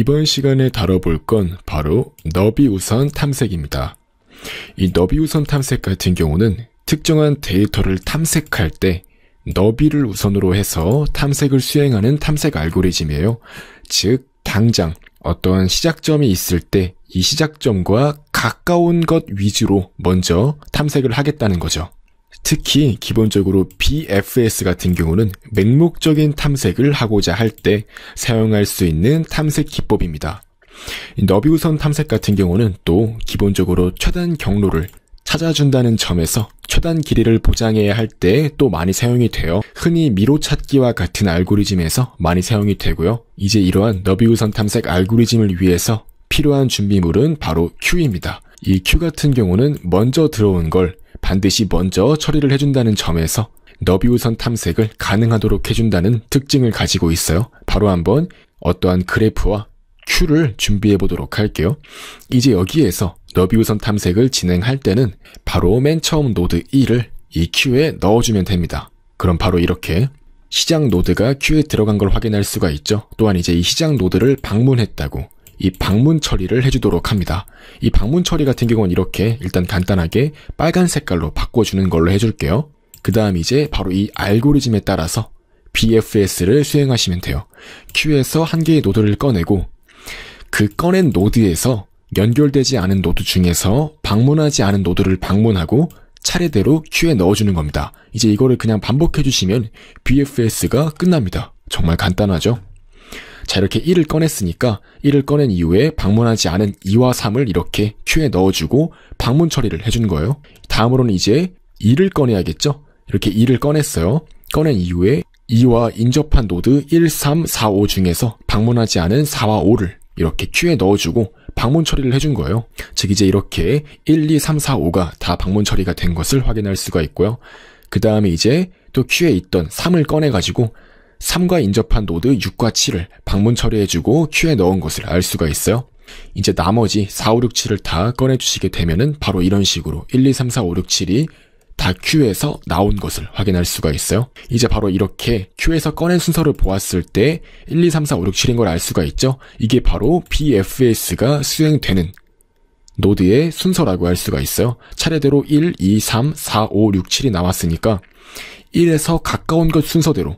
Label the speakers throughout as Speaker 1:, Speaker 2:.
Speaker 1: 이번 시간에 다뤄볼 건 바로 너비 우선 탐색입니다. 이 너비 우선 탐색 같은 경우는 특정한 데이터를 탐색할 때 너비를 우선으로 해서 탐색을 수행하는 탐색 알고리즘이에요. 즉, 당장 어떠한 시작점이 있을 때 이 시작점과 가까운 것 위주로 먼저 탐색을 하겠다는 거죠. 특히 기본적으로 BFS 같은 경우는 맹목적인 탐색을 하고자 할 때 사용할 수 있는 탐색 기법입니다. 너비우선 탐색 같은 경우는 또 기본적으로 최단 경로를 찾아준다는 점에서 최단 길이를 보장해야 할 때 또 많이 사용이 되어 흔히 미로 찾기와 같은 알고리즘에서 많이 사용이 되고요. 이제 이러한 너비우선 탐색 알고리즘을 위해서 필요한 준비물은 바로 Q입니다. 이 Q 같은 경우는 먼저 들어온 걸 반드시 먼저 처리를 해준다는 점에서 너비우선 탐색을 가능하도록 해준다는 특징을 가지고 있어요. 바로 한번 어떠한 그래프와 큐를 준비해 보도록 할게요. 이제 여기에서 너비우선 탐색을 진행할 때는 바로 맨 처음 노드 1을 이 큐에 넣어주면 됩니다. 그럼 바로 이렇게 시작 노드가 큐에 들어간 걸 확인할 수가 있죠. 또한 이제 이 시작 노드를 방문했다고 이 방문 처리를 해주도록 합니다. 이 방문 처리 같은 경우는 이렇게 일단 간단하게 빨간 색깔로 바꿔주는 걸로 해줄게요. 그 다음 이제 바로 이 알고리즘에 따라서 BFS를 수행하시면 돼요. 큐에서 한 개의 노드를 꺼내고 그 꺼낸 노드에서 연결되지 않은 노드 중에서 방문하지 않은 노드를 방문하고 차례대로 큐에 넣어주는 겁니다. 이제 이거를 그냥 반복해주시면 BFS가 끝납니다. 정말 간단하죠? 자, 이렇게 1을 꺼냈으니까 1을 꺼낸 이후에 방문하지 않은 2와 3을 이렇게 큐에 넣어주고 방문 처리를 해준 거예요. 다음으로는 이제 2를 꺼내야겠죠? 이렇게 2를 꺼냈어요. 꺼낸 이후에 2와 인접한 노드 1, 3, 4, 5 중에서 방문하지 않은 4와 5를 이렇게 큐에 넣어주고 방문 처리를 해준 거예요. 즉 이제 이렇게 1, 2, 3, 4, 5가 다 방문 처리가 된 것을 확인할 수가 있고요. 그 다음에 이제 또 큐에 있던 3을 꺼내가지고 3과 인접한 노드 6과 7을 방문 처리해주고 큐에 넣은 것을 알 수가 있어요. 이제 나머지 4, 5, 6, 7을 다 꺼내주시게 되면은 바로 이런 식으로 1, 2, 3, 4, 5, 6, 7이 다 Q에서 나온 것을 확인할 수가 있어요. 이제 바로 이렇게 Q에서 꺼낸 순서를 보았을 때 1, 2, 3, 4, 5, 6, 7인 걸 알 수가 있죠. 이게 바로 BFS가 수행되는 노드의 순서라고 할 수가 있어요. 차례대로 1, 2, 3, 4, 5, 6, 7이 나왔으니까 1에서 가까운 것 순서대로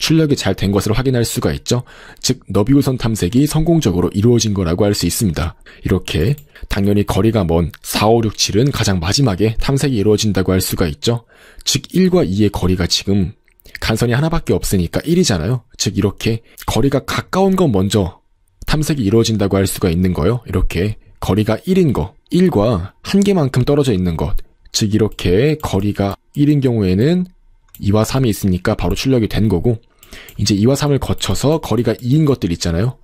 Speaker 1: 출력이 잘 된 것을 확인할 수가 있죠. 즉 너비우선 탐색이 성공적으로 이루어진 거라고 할 수 있습니다. 이렇게 당연히 거리가 먼 4, 5, 6, 7은 가장 마지막에 탐색이 이루어진다고 할 수가 있죠. 즉 1과 2의 거리가 지금 간선이 하나밖에 없으니까 1이잖아요. 즉 이렇게 거리가 가까운 건 먼저 탐색이 이루어진다고 할 수가 있는 거요. 이렇게 거리가 1인 거, 1과 한 개만큼 떨어져 있는 것. 즉 이렇게 거리가 1인 경우에는 2와 3이 있으니까 바로 출력이 된 거고 이제 2와 3을 거쳐서 거리가 2인 것들 있잖아요.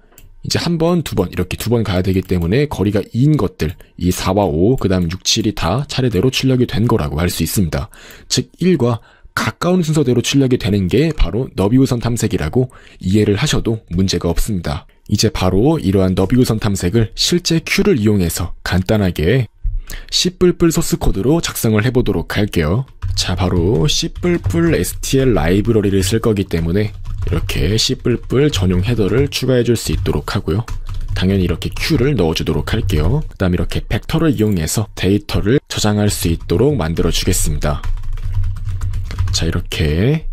Speaker 1: 이제 한 번, 두 번, 이렇게 두 번 가야 되기 때문에 거리가 2인 것들, 이 4와 5, 그 다음 6, 7이 다 차례대로 출력이 된 거라고 할수 있습니다. 즉, 1과 가까운 순서대로 출력이 되는 게 바로 너비우선 탐색이라고 이해를 하셔도 문제가 없습니다. 이제 바로 이러한 너비우선 탐색을 실제 큐를 이용해서 간단하게 C++ 소스 코드로 작성을 해보도록 할게요. 자, 바로 C++ STL 라이브러리를 쓸 거기 때문에 이렇게 C++ 전용 헤더를 추가해 줄 수 있도록 하고요. 당연히 이렇게 Q를 넣어주도록 할게요. 그 다음 이렇게 벡터를 이용해서 데이터를 저장할 수 있도록 만들어 주겠습니다. 자, 이렇게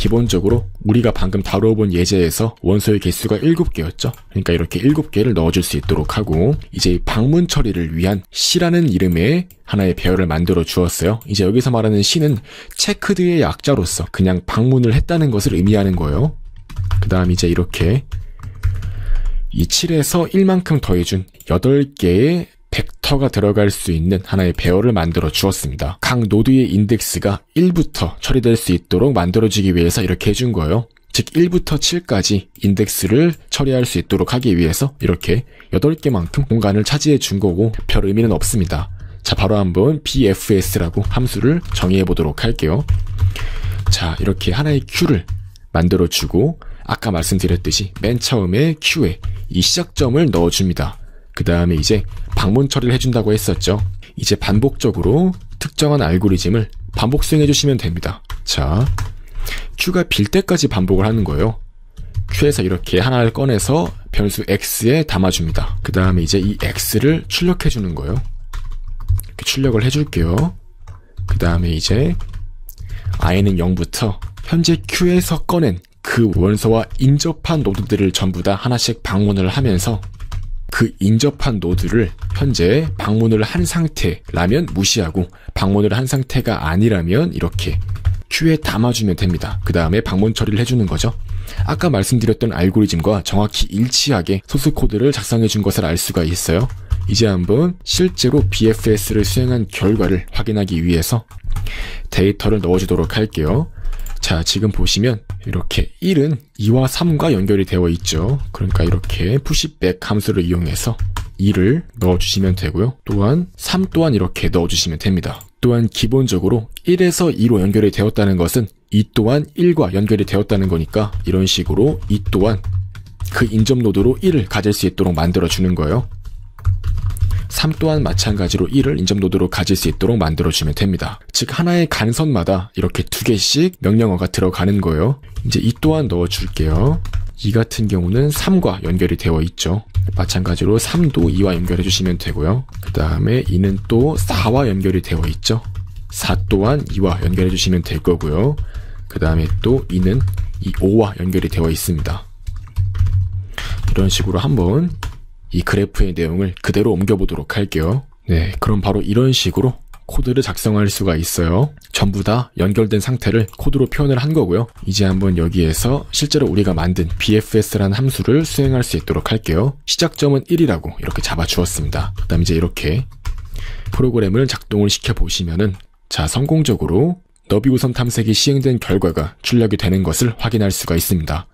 Speaker 1: 기본적으로 우리가 방금 다뤄본 예제에서 원소의 개수가 7개였죠. 그러니까 이렇게 7개를 넣어줄 수 있도록 하고 이제 방문 처리를 위한 C라는 이름의 하나의 배열을 만들어 주었어요. 이제 여기서 말하는 C는 checked의 약자로서 그냥 방문을 했다는 것을 의미하는 거예요. 그 다음 이제 이렇게 이 7에서 1만큼 더해준 8개의 벡터가 들어갈 수 있는 하나의 배열을 만들어 주었습니다. 각 노드의 인덱스가 1부터 처리될 수 있도록 만들어지기 위해서 이렇게 해준 거예요. 즉 1부터 7까지 인덱스를 처리할 수 있도록 하기 위해서 이렇게 8개만큼 공간을 차지해 준 거고 별 의미는 없습니다. 자 바로 한번 bfs라고 함수를 정의해 보도록 할게요. 자 이렇게 하나의 큐를 만들어 주고 아까 말씀드렸듯이 맨 처음에 큐에 이 시작점을 넣어줍니다. 그 다음에 이제 방문 처리를 해준다고 했었죠. 이제 반복적으로 특정한 알고리즘을 반복 수행해 주시면 됩니다. 자, Q가 빌 때까지 반복을 하는 거예요. Q에서 이렇게 하나를 꺼내서 변수 x에 담아줍니다. 그 다음에 이제 이 x를 출력해주는 거예요. 이렇게 출력을 해줄게요. 그 다음에 이제 i는 0부터 현재 q에서 꺼낸 그 원소와 인접한 노드들을 전부 다 하나씩 방문을 하면서 그 인접한 노드를 현재 방문을 한 상태라면 무시하고 방문을 한 상태가 아니라면 이렇게 큐에 담아주면 됩니다. 그 다음에 방문 처리를 해주는 거죠. 아까 말씀드렸던 알고리즘과 정확히 일치하게 소스 코드를 작성해 준 것을 알 수가 있어요. 이제 한번 실제로 BFS를 수행한 결과를 확인하기 위해서 데이터를 넣어주도록 할게요. 자, 지금 보시면 이렇게 1은 2와 3과 연결이 되어 있죠. 그러니까 이렇게 푸시백 함수를 이용해서 2를 넣어주시면 되고요. 또한 3 또한 이렇게 넣어주시면 됩니다. 또한 기본적으로 1에서 2로 연결이 되었다는 것은 2 또한 1과 연결이 되었다는 거니까 이런 식으로 2 또한 그 인접 노드로 1을 가질 수 있도록 만들어주는 거예요. 3 또한 마찬가지로 1을 인접 노드로 가질 수 있도록 만들어주면 됩니다. 즉 하나의 간선마다 이렇게 두 개씩 명령어가 들어가는 거예요. 이제 이 또한 넣어줄게요. 이 같은 경우는 3과 연결이 되어 있죠. 마찬가지로 3도 2와 연결해 주시면 되고요. 그 다음에 2는 또 4와 연결이 되어 있죠. 4 또한 2와 연결해 주시면 될 거고요. 그 다음에 또 2는 이 5와 연결이 되어 있습니다. 이런 식으로 한번 이 그래프의 내용을 그대로 옮겨보도록 할게요. 네, 그럼 바로 이런 식으로 코드를 작성할 수가 있어요. 전부 다 연결된 상태를 코드로 표현을 한 거고요. 이제 한번 여기에서 실제로 우리가 만든 bfs라는 함수를 수행할 수 있도록 할게요. 시작점은 1이라고 이렇게 잡아 주었습니다. 그 다음 이제 이렇게 프로그램을 작동을 시켜 보시면은 자, 성공적으로 너비 우선 탐색이 시행된 결과가 출력이 되는 것을 확인할 수가 있습니다.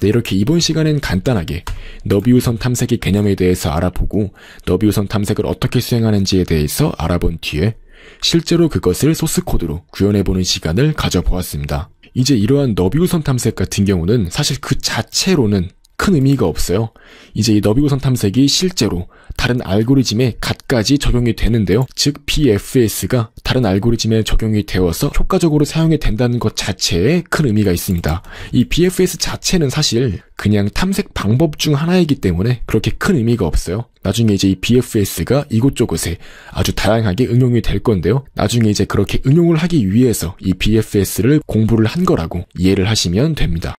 Speaker 1: 네, 이렇게 이번 시간엔 간단하게 너비우선 탐색의 개념에 대해서 알아보고 너비우선 탐색을 어떻게 수행하는지에 대해서 알아본 뒤에 실제로 그것을 소스코드로 구현해보는 시간을 가져보았습니다. 이제 이러한 너비우선 탐색 같은 경우는 사실 그 자체로는 큰 의미가 없어요. 이제 이 너비우선 탐색이 실제로 다른 알고리즘에 갖가지 적용이 되는데요. 즉 BFS가 다른 알고리즘에 적용이 되어서 효과적으로 사용이 된다는 것 자체에 큰 의미가 있습니다. 이 BFS 자체는 사실 그냥 탐색 방법 중 하나이기 때문에 그렇게 큰 의미가 없어요. 나중에 이제 이 BFS가 이곳저곳에 아주 다양하게 응용이 될 건데요. 나중에 이제 그렇게 응용을 하기 위해서 이 BFS를 공부를 한 거라고 이해를 하시면 됩니다.